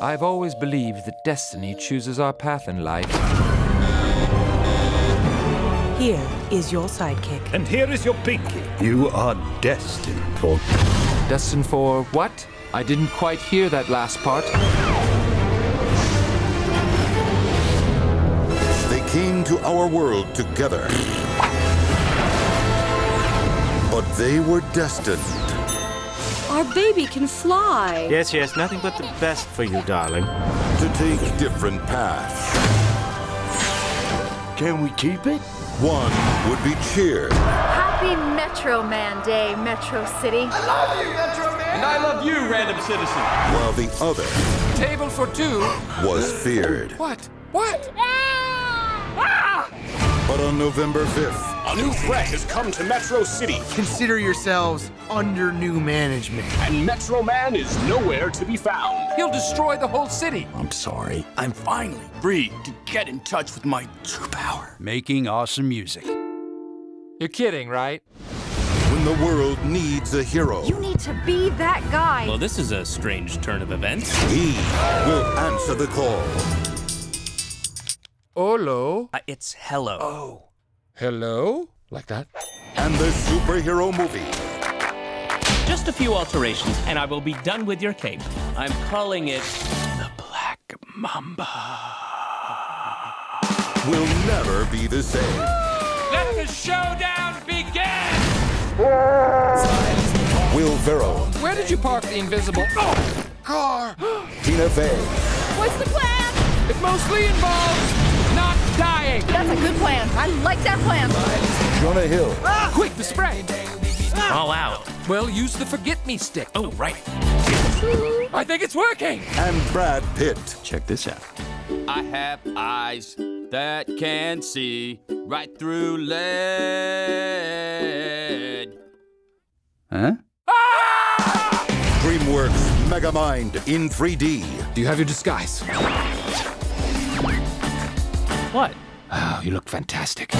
I've always believed that destiny chooses our path in life. Here is your sidekick. And here is your pinky. You are destined for. Destined for what? I didn't quite hear that last part. They came to our world together. But they were destined. Our baby can fly. Yes, yes, nothing but the best for you, darling. to take different paths. Can we keep it? One would be cheered, Happy Metro Man Day, Metro City. I love you, Metro Man! And I love you, random citizen. while the other Table for two? was feared. What? What? Ah! Ah! But on November 5th, A new threat has come to Metro City, Consider yourselves under new management. and Metro Man is nowhere to be found. He'll destroy the whole city. I'm sorry. I'm finally free to get in touch with my true power. Making awesome music. You're kidding, right? when the world needs a hero, You need to be that guy. Well, this is a strange turn of events. he will answer the call. Olo? Uh, it's hello. Oh. Hello? Like that? And the superhero movie Just a few alterations, and I will be done with your cape. I'm calling it the Black Mamba. will never be the same. Let the showdown begin! Will Ferrell, Where did you park the invisible oh, car? Tina Fey, What's the plan? It mostly involves not dying. That's a good plan. I like that plan. Jonah Hill, ah! Quick, the spray. Ah! All out. Well, use the forget me stick. Oh, right. I think it's working. and Brad Pitt. Check this out. I have eyes that can see right through lead. Huh? Ah! DreamWorks Megamind in 3D. Do you have your disguise? What? Oh, you look fantastic.